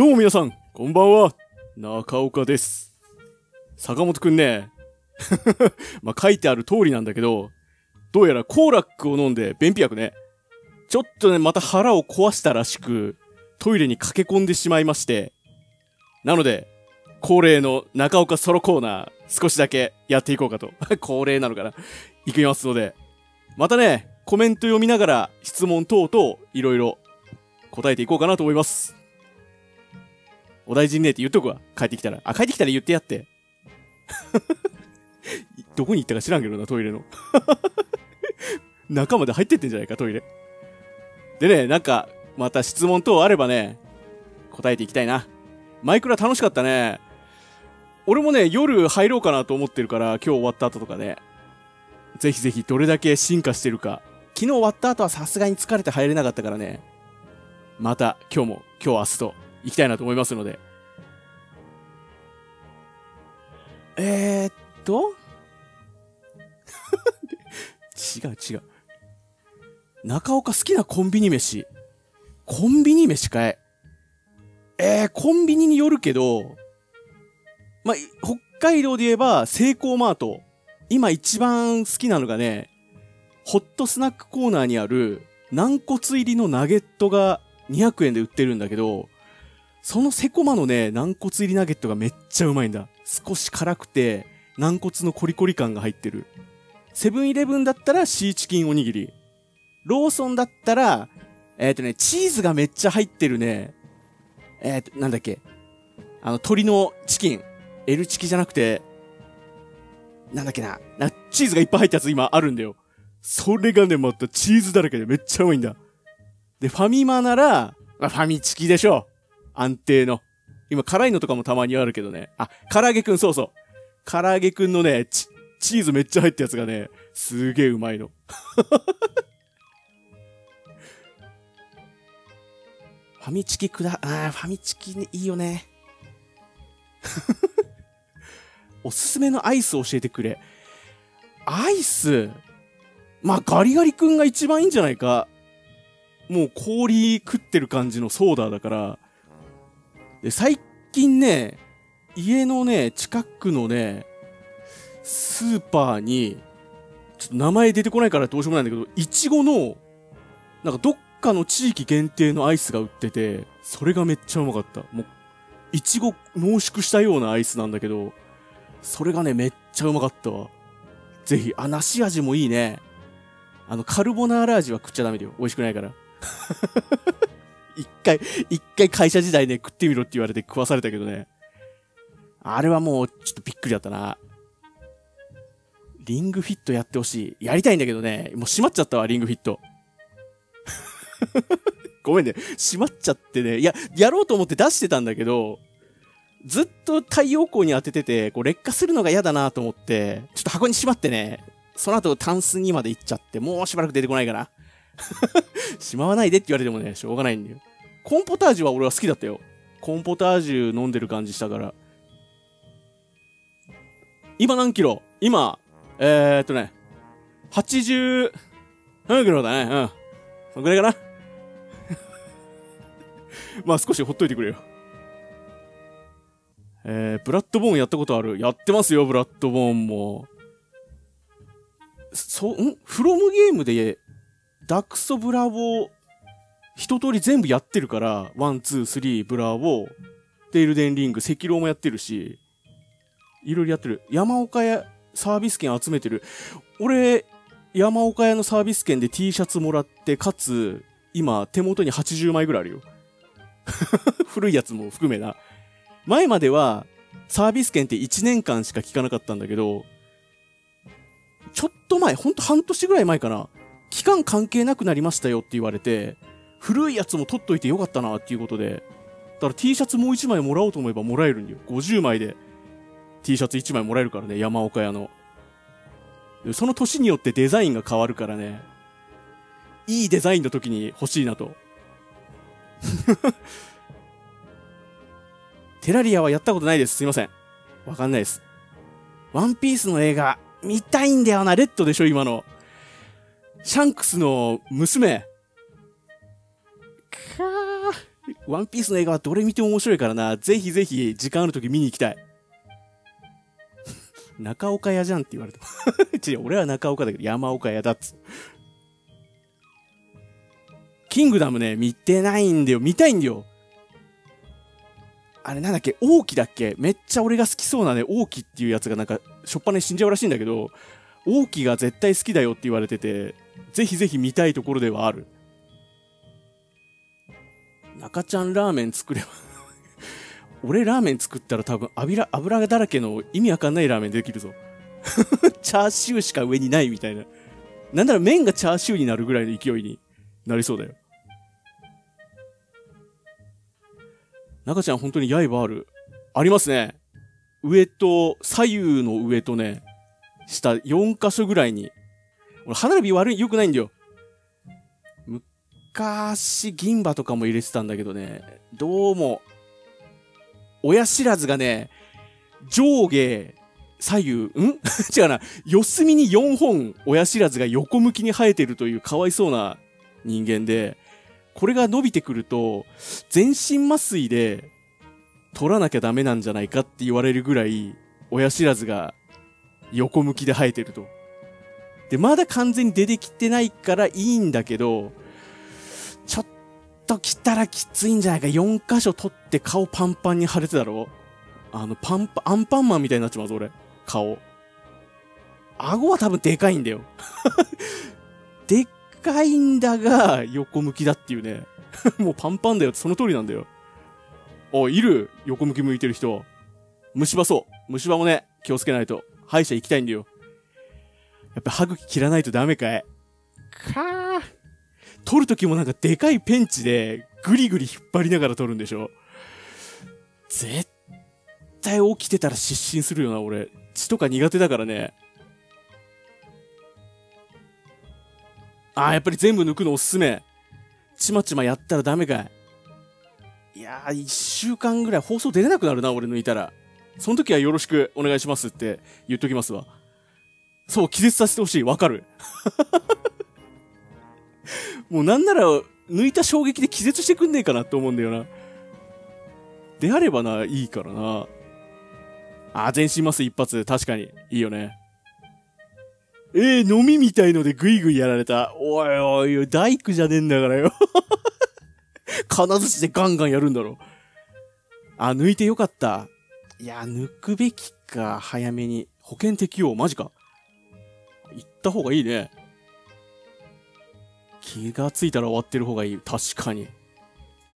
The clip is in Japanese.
どうも皆さん、こんばんは。中岡です。坂本くんね、まあ書いてある通りなんだけど、どうやらコーラックを飲んで便秘薬ね。ちょっとね、また腹を壊したらしく、トイレに駆け込んでしまいまして。なので、恒例の中岡ソロコーナー、少しだけやっていこうかと。恒例なのかな。いきますので。またね、コメント読みながら質問等々いろいろ答えていこうかなと思います。お大事にねって言っとくわ。帰ってきたら。あ、帰ってきたら言ってやって。どこに行ったか知らんけどな、トイレの。中まで入ってってんじゃないか、トイレ。でね、なんか、また質問等あればね、答えていきたいな。マイクラ楽しかったね。俺もね、夜入ろうかなと思ってるから、今日終わった後とかね。ぜひぜひどれだけ進化してるか。昨日終わった後はさすがに疲れて入れなかったからね。また今日も、今日明日と行きたいなと思いますので。えー、っと？違う違う。中岡好きなコンビニ飯。コンビニ飯かいえー、コンビニによるけど、ま、北海道で言えば、セイコーマート。今一番好きなのがね、ホットスナックコーナーにある軟骨入りのナゲットが200円で売ってるんだけど、そのセコマのね、軟骨入りナゲットがめっちゃうまいんだ。少し辛くて、軟骨のコリコリ感が入ってる。セブンイレブンだったらシーチキンおにぎり。ローソンだったら、えっ、とね、チーズがめっちゃ入ってるね。えっ、と、なんだっけ。あの、鶏のチキン。L チキじゃなくて、なんだっけな。な、チーズがいっぱい入ったやつ今あるんだよ。それがね、またチーズだらけでめっちゃうまいんだ。で、ファミマなら、まあ、ファミチキでしょ。安定の。今、辛いのとかもたまにあるけどね。あ、唐揚げくん、そうそう。唐揚げくんのね、チ、チーズめっちゃ入ったやつがね、すげえうまいの。ファミチキくだ、あファミチキね、いいよね。おすすめのアイス教えてくれ。アイスまあ、ガリガリ君が一番いいんじゃないか。もう氷食ってる感じのソーダだから。で、最近ね、家のね、近くのね、スーパーに、ちょっと名前出てこないからどうしようもないんだけど、いちごの、なんかどっかの地域限定のアイスが売ってて、それがめっちゃうまかった。もう、いちご濃縮したようなアイスなんだけど、それがね、めっちゃうまかったわ。ぜひ、あ、梨味もいいね。あの、カルボナーラ味は食っちゃダメだよ。美味しくないから。一回、一回会社時代ね、食ってみろって言われて食わされたけどね。あれはもう、ちょっとびっくりだったな。リングフィットやってほしい。やりたいんだけどね、もう閉まっちゃったわ、リングフィット。ごめんね。閉まっちゃってね。いや、やろうと思って出してたんだけど、ずっと太陽光に当ててて、こう劣化するのが嫌だなと思って、ちょっと箱にしまってね、その後タンスにまで行っちゃって、もうしばらく出てこないかな。しまわないでって言われてもね、しょうがないんだよ。コンポタージュは俺は好きだったよ。コンポタージュ飲んでる感じしたから。今何キロ？今、えー、っとね、80、何キロだね？うん。そんぐらいかな？まあ少しほっといてくれよ。えー、ブラッドボーンやったことある？やってますよ、ブラッドボーンも。そ、ん？フロムゲームで、ダクソブラボ、一通り全部やってるから、ワン、ツー、スリー、ブラボ、デールデンリング、赤狼もやってるし、いろいろやってる。山岡屋、サービス券集めてる。俺、山岡屋のサービス券で T シャツもらって、かつ、今、手元に80枚ぐらいあるよ。古いやつも含めな。前までは、サービス券って1年間しか聞かなかったんだけど、ちょっと前、ほんと半年ぐらい前かな。期間関係なくなりましたよって言われて、古いやつも取っといてよかったなっていうことで、だから T シャツもう1枚もらおうと思えばもらえるんよ。50枚で T シャツ1枚もらえるからね、山岡屋の。その年によってデザインが変わるからね、いいデザインの時に欲しいなと。テラリアはやったことないです。すいません。わかんないです。ワンピースの映画、見たいんだよな。レッドでしょ、今の。シャンクスの娘。か。ワンピースの映画はどれ見ても面白いからな。ぜひぜひ時間ある時見に行きたい。中岡屋じゃんって言われて。違う、俺は中岡だけど山岡屋だっつ。キングダムね、見てないんだよ。見たいんだよ。あれなんだっけ？王毅だっけ？めっちゃ俺が好きそうなね、王毅っていうやつがなんか、しょっぱな死んじゃうらしいんだけど、王毅が絶対好きだよって言われてて、ぜひぜひ見たいところではある。中ちゃんラーメン作れば 俺ラーメン作ったら多分油、油だらけの意味わかんないラーメンできるぞ チャーシューしか上にないみたいな。なんなら麺がチャーシューになるぐらいの勢いになりそうだよ。中ちゃん本当に刃ある？ありますね。上と、左右の上とね、下4箇所ぐらいに。俺、歯並び悪い、良くないんだよ。昔、銀歯とかも入れてたんだけどね、どうも、親知らずがね、上下、左右、ん？違うな。四隅に4本親知らずが横向きに生えてるというかわいそうな人間で、これが伸びてくると、全身麻酔で取らなきゃダメなんじゃないかって言われるぐらい、親知らずが横向きで生えてると。で、まだ完全に出てきてないからいいんだけど、と来たらきついんじゃないか。4箇所取って顔パンパンに腫れてたろあの、パンパ、アンパンマンみたいになっちまうぞ、俺。顔。顎は多分でかいんだよ。でっかいんだが、横向きだっていうね。もうパンパンだよ。その通りなんだよ。お、いる？横向き向いてる人。虫歯そう。虫歯もね、気をつけないと。歯医者行きたいんだよ。やっぱ歯茎切らないとダメかい。かー。取るときもなんかでかいペンチでグリグリ引っ張りながら取るんでしょ？絶対起きてたら失神するよな、俺。血とか苦手だからね。あー、やっぱり全部抜くのおすすめ。ちまちまやったらダメかい。いやー、一週間ぐらい放送出れなくなるな、俺抜いたら。その時はよろしくお願いしますって言っときますわ。そう、気絶させてほしい。わかる。もうなんなら、抜いた衝撃で気絶してくんねえかなって思うんだよな。であればな、いいからな。あ、全身麻酔一発。確かに。いいよね。えー、飲みみたいのでグイグイやられた。おいおい、大工じゃねえんだからよ。金槌でガンガンやるんだろ。あ、抜いてよかった。いや、抜くべきか、早めに。保険適用、マジか。行った方がいいね。気がついたら終わってる方がいい。確かに。